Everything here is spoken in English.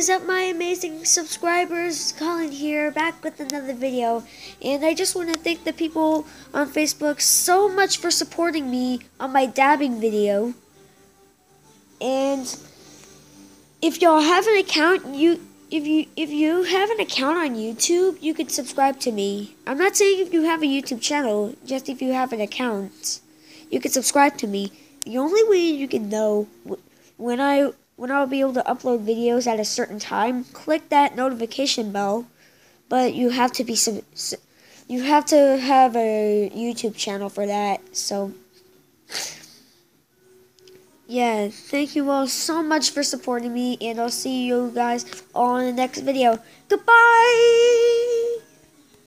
is up my amazing subscribers? Collin here back with another video. And I just want to thank the people on Facebook so much for supporting me on my dabbing video. And if y'all have an account you if you if you have an account on YouTube you could subscribe to me. I'm not saying if you have a YouTube channel just if you have an account you could subscribe to me. The only way you can know when I when I'll be able to upload videos at a certain time, click that notification bell. But you have to be you have to have a YouTube channel for that. So yeah, thank you all so much for supporting me and I'll see you guys all in the next video. Goodbye.